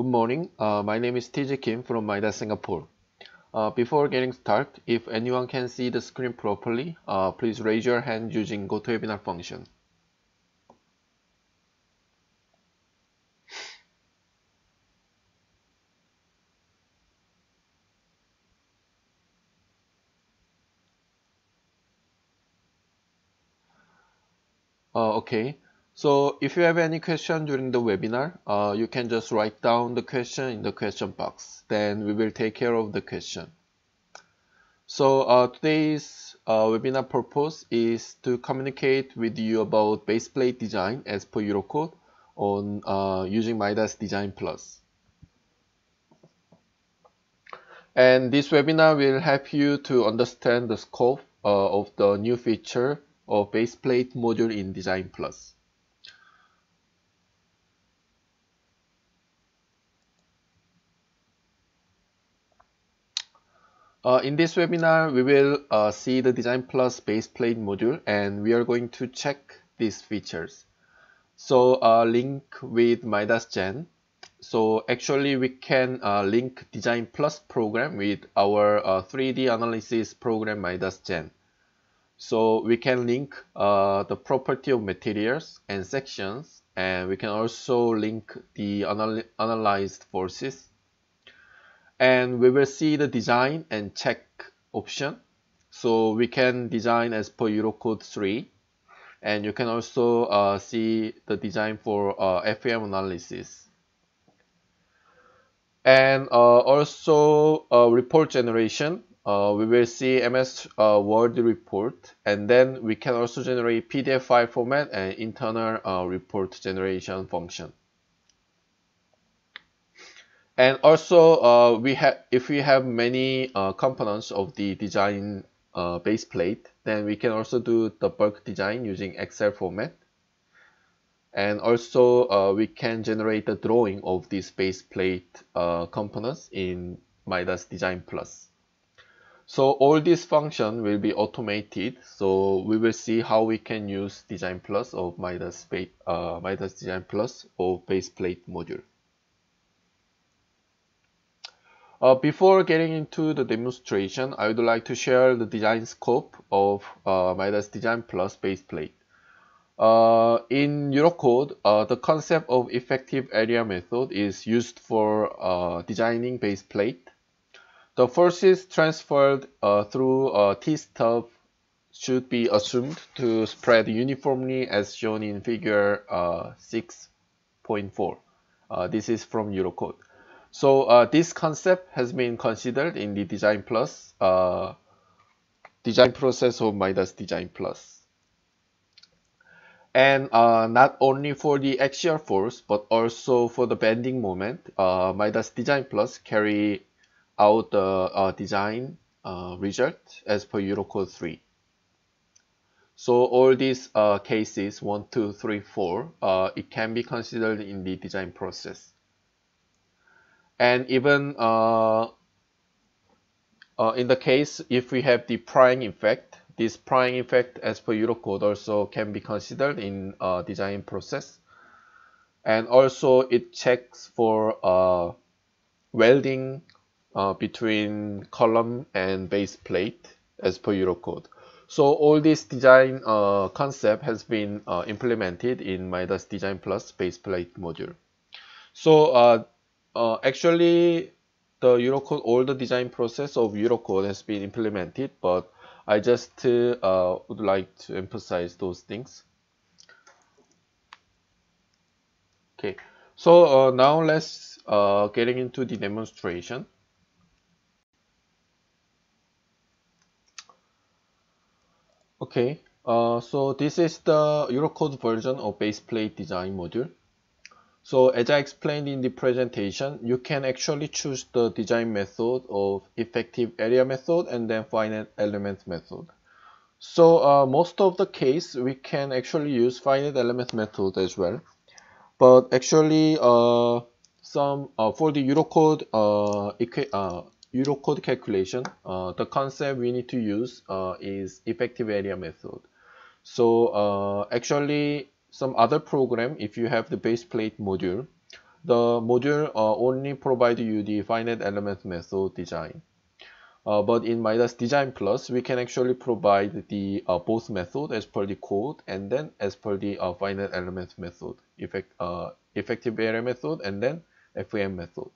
Good morning. Uh, my name is TJ Kim from Midas Singapore. Uh, before getting started, if anyone can see the screen properly, uh, please raise your hand using GoToWebinar function. Uh, okay, so if you have any question during the webinar, uh, you can just write down the question in the question box. Then we will take care of the question. So uh, today's uh, webinar purpose is to communicate with you about baseplate design as per Eurocode on uh, using Midas Design Plus. And this webinar will help you to understand the scope uh, of the new feature of baseplate module in Design Plus. Uh, in this webinar, we will uh, see the Design Plus baseplate module and we are going to check these features. So uh, link with Midas Gen. So actually we can uh, link Design Plus program with our 3D uh, analysis program Midas Gen. So we can link uh, the property of materials and sections and we can also link the anal analyzed forces. And we will see the design and check option. So we can design as per Eurocode 3 and you can also uh, see the design for uh, FEM analysis. And uh, also uh, report generation uh, we will see MS uh, Word report and then we can also generate PDF file format and internal report generation function. And also uh, we have if we have many uh, components of the design uh, base plate then we can also do the bulk design using Excel format. And also we can generate the drawing of these base plate components in Midas Design Plus. So all these function will be automated. So we will see how we can use Design Plus of Midas, uh, Midas Design Plus or base plate module. Uh, before getting into the demonstration, I would like to share the design scope of uh, Midas Design Plus baseplate. Uh, in Eurocode, uh, the concept of effective area method is used for uh, designing baseplate the forces transferred uh, through a T-stub should be assumed to spread uniformly as shown in figure uh, 6.4. Uh, this is from Eurocode. So uh, this concept has been considered in the Design Plus uh, design process of Midas Design Plus. And uh, not only for the axial force, but also for the bending moment, Midas Design Plus carry out the uh, design uh, result as per Eurocode 3. So all these uh, cases, 1, 2, 3, 4, uh, it can be considered in the design process. And even uh, uh, in the case if we have the prying effect, this prying effect as per Eurocode also can be considered in design process. And also it checks for welding uh, between column and base plate as per Eurocode. So all this design uh, concept has been uh, implemented in Midas Design Plus base plate module. So uh, uh, actually the Eurocode, all the design process of Eurocode has been implemented, but I just uh, would like to emphasize those things. Okay, so uh, now let's uh, getting into the demonstration. Okay, uh, so this is the Eurocode version of baseplate design module. So as I explained in the presentation, you can actually choose the design method of effective area method and then finite element method. So uh, most of the case, we can actually use finite element method as well. But actually, uh, some uh, for the Eurocode uh, uh Eurocode calculation, uh, the concept we need to use is effective area method. So actually some other program, if you have the base plate module, the module uh, only provide you the finite element method design. Uh, but in Midas Design Plus, we can actually provide the uh, both method as per the code and then as per the uh, finite element method, effect, uh, effective area method and then FEM method.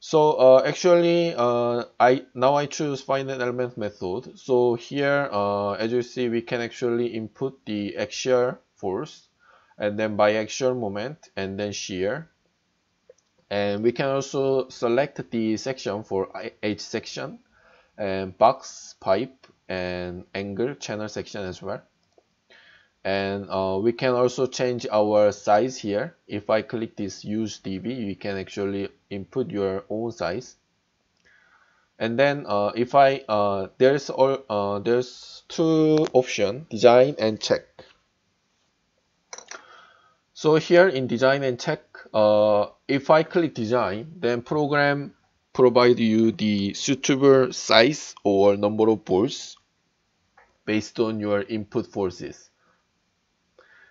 So uh, actually, uh, I now I choose finite element method. So here, as you see, we can actually input the axial force and then biaxial moment and then shear and we can also select the section for H section and box pipe and angle channel section as well. And uh, we can also change our size here. If I click this use DB you can actually input your own size. And then uh, if I uh, there's all uh, there's two option design and check so here in design and check uh, if I click design, then program provide you the suitable size or number of bolts based on your input forces.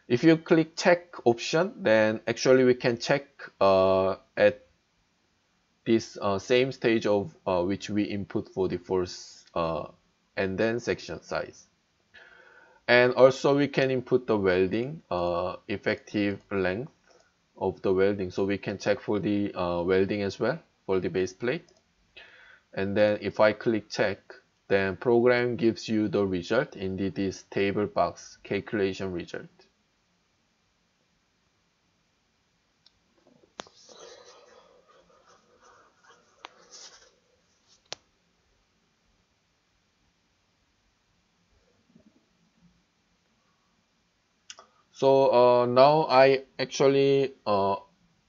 If you click check option, then actually we can check uh, at this uh, same stage of uh, which we input for the force uh, and then section size. And also we can input the welding uh, effective length of the welding. So we can check for the uh, welding as well for the base plate. And then if I click check then program gives you the result. In this table box calculation result So uh, now I actually uh,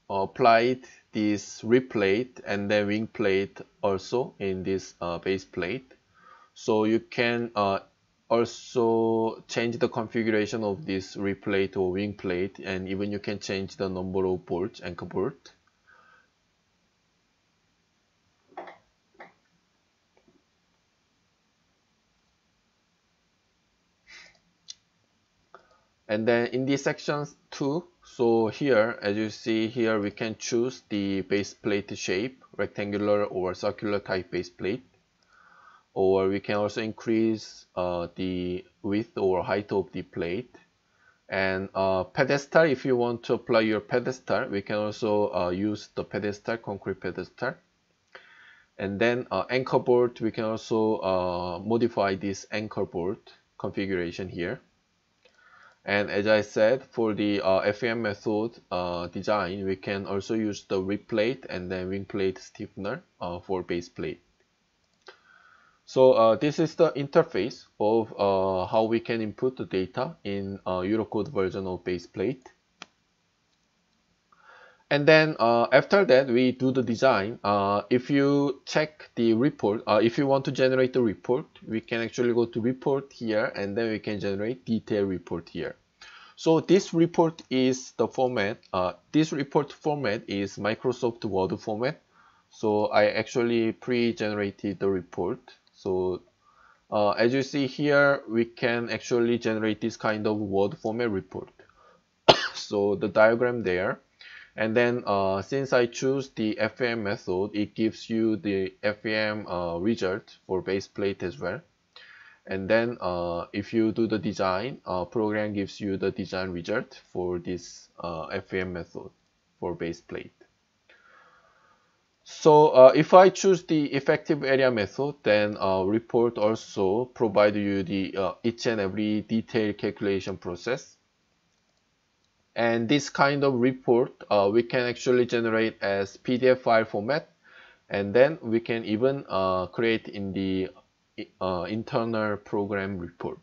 applied this rib plate and then wing plate also in this uh, base plate. So you can uh, also change the configuration of this rib plate or wing plate and even you can change the number of bolts, anchor bolt. And then in the sections 2 so here as you see here we can choose the base plate shape rectangular or circular type base plate. Or we can also increase uh, the width or height of the plate. And uh, pedestal if you want to apply your pedestal we can also uh, use the pedestal concrete pedestal. And then uh, anchor bolt we can also uh, modify this anchor bolt configuration here and as I said, for the uh, FEM method uh, design, we can also use the rib plate and then wing plate stiffener uh, for base plate. So uh, this is the interface of uh, how we can input the data in uh, Eurocode version of base plate. And then after that, we do the design. if you check the report, if you want to generate the report, we can actually go to report here and then we can generate detailed report here. So this report is the format. Uh, this report format is Microsoft Word format. So I actually pre-generated the report. So uh, as you see here, we can actually generate this kind of Word format report. so the diagram there. And then uh, since I choose the FEM method, it gives you the FEM uh, result for base plate as well. And then uh, if you do the design uh, program gives you the design result for this uh, FEM method for base plate. So uh, if I choose the effective area method then uh, report also provide you the uh, each and every detailed calculation process and this kind of report we can actually generate as PDF file format and then we can even create in the uh, internal program report.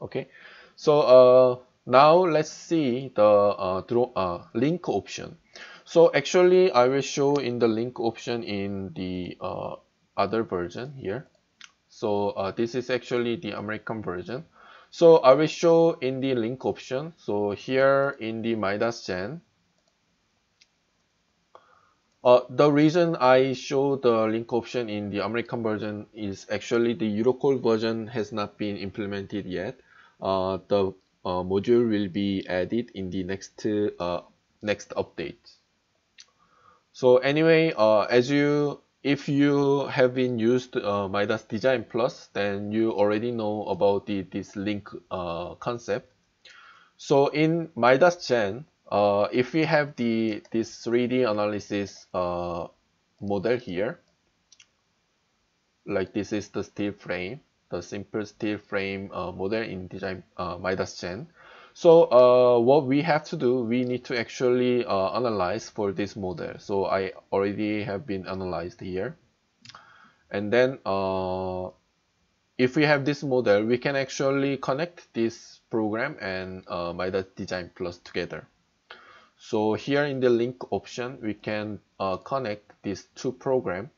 Okay, so uh, now let's see the uh, draw, uh, link option. So actually, I will show in the link option in the uh, other version here. So uh, this is actually the American version. So I will show in the link option. So here in the Midas Gen, uh, the reason I show the link option in the American version is actually the Eurocode version has not been implemented yet. Uh, the uh, module will be added in the next uh, next update. So anyway, uh, as you if you have been used uh, Midas Design Plus, then you already know about the this link uh, concept. So in Midas Gen, uh, if we have the this 3D analysis uh, model here, like this is the steel frame, the simple steel frame uh, model in design uh, Midas Gen. So uh, what we have to do, we need to actually uh, analyze for this model. So I already have been analyzed here. And then uh, if we have this model, we can actually connect this program and uh, Midas Design Plus together. So here in the link option, we can uh, connect these two programs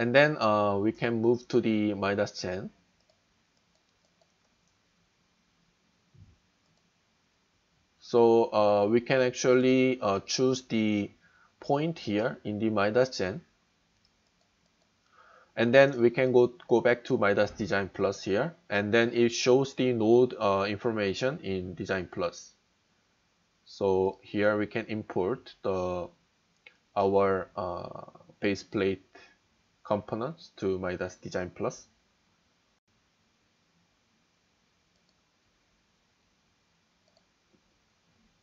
and then uh, we can move to the Midas Gen so uh, we can actually uh, choose the point here in the Midas Gen and then we can go go back to Midas Design Plus here. And then it shows the node uh, information in Design Plus. So here we can import the our uh, base plate components to Midas Design Plus.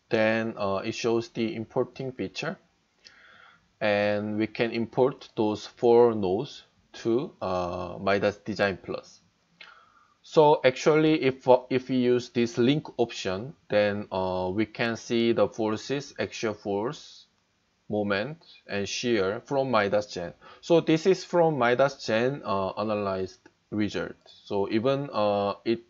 Then uh, it shows the importing feature and we can import those four nodes to uh, Midas Design Plus. So actually if, uh, if we use this link option then uh, we can see the forces, axial force, moment and shear from Midas Gen. So this is from Midas Gen uh, analyzed result. So even uh, it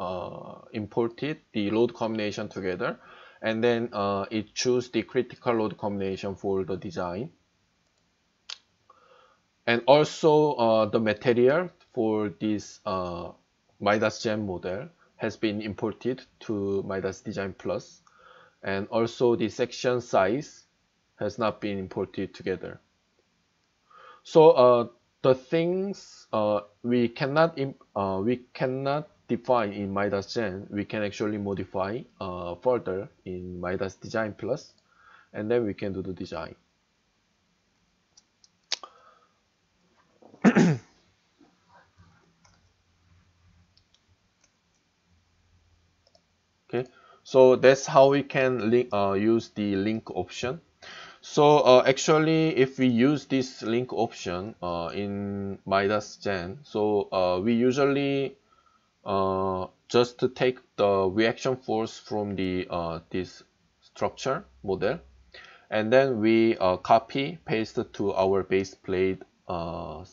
uh, imported the load combination together and then uh, it choose the critical load combination for the design. And also uh, the material for this uh, Midas Gen model has been imported to Midas Design Plus and also the section size has not been imported together. So uh, the things uh, we cannot uh, we cannot define in Midas Gen, we can actually modify uh, further in Midas Design Plus, and then we can do the design. okay, so that's how we can link, uh, use the link option so uh, actually, if we use this link option uh, in Midas Gen, so uh, we usually uh, just take the reaction force from the uh, this structure model, and then we uh, copy paste to our base plate um,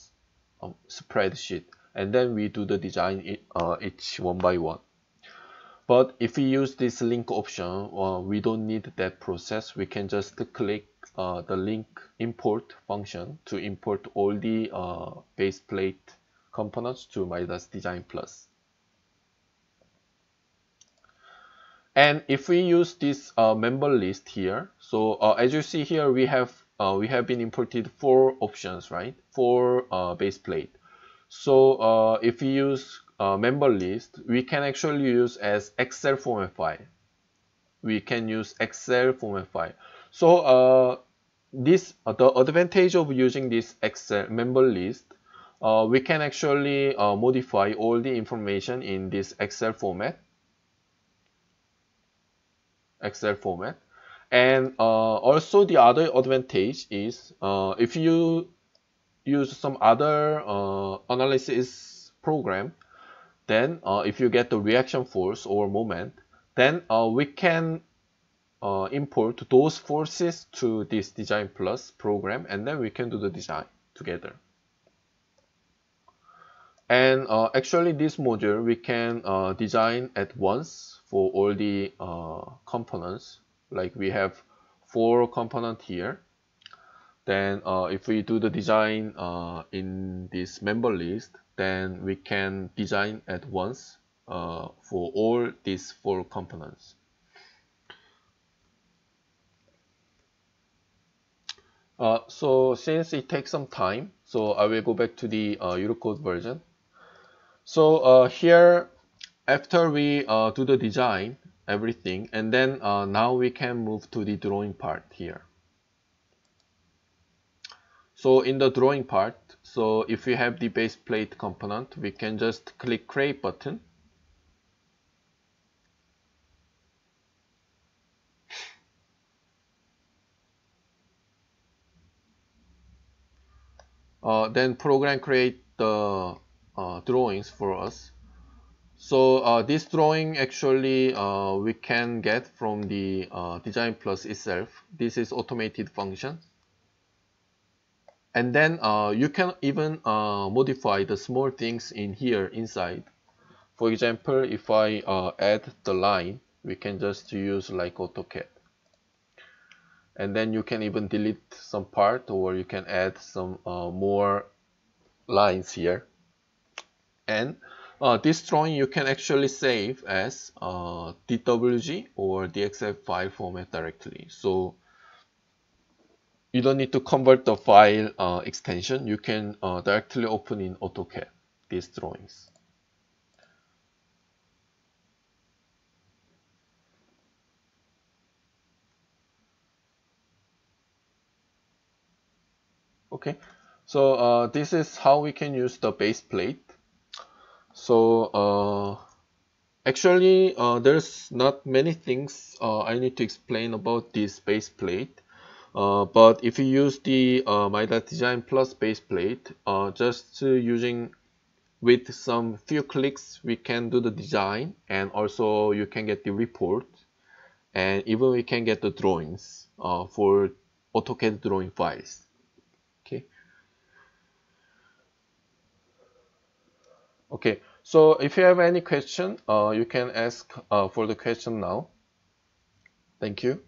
spreadsheet, and then we do the design each one by one. But if we use this link option, we don't need that process. We can just click uh, the link import function to import all the uh, base plate components to Midas Design Plus. And if we use this uh, member list here, so uh, as you see here, we have uh, we have been imported four options, right? Four base plate. So if we use member list, we can actually use as Excel format file. We can use Excel format file. So uh, this uh, the advantage of using this Excel member list, uh, we can actually uh, modify all the information in this Excel format. Excel format. And uh, also the other advantage is uh, if you use some other uh, analysis program, then if you get the reaction force or moment, then we can uh, import those forces to this design plus program and then we can do the design together. And uh, actually this module we can uh, design at once for all the uh, components. Like we have four component here. Then uh, if we do the design uh, in this member list then we can design at once uh, for all these four components. Uh, so since it takes some time, so I will go back to the uh, Eurocode version. So uh, here, after we uh, do the design, everything, and then uh, now we can move to the drawing part here. So in the drawing part, so if we have the base plate component, we can just click create button. Uh, then program create the uh, drawings for us. So uh, this drawing actually uh, we can get from the uh, Design Plus itself. This is automated function and then uh, you can even uh, modify the small things in here inside. For example if I uh, add the line we can just use like AutoCAD. And then you can even delete some part or you can add some uh, more lines here. And uh, this drawing you can actually save as uh, DWG or DXF file format directly. So you don't need to convert the file uh, extension. You can uh, directly open in AutoCAD these drawings. Okay, so uh, this is how we can use the base plate. So uh, actually, uh, there's not many things uh, I need to explain about this base plate. Uh, but if you use the uh, Design Plus base plate, uh, just using with some few clicks, we can do the design and also you can get the report and even we can get the drawings uh, for AutoCAD drawing files. Okay. Okay. So if you have any question, uh, you can ask uh, for the question now. Thank you.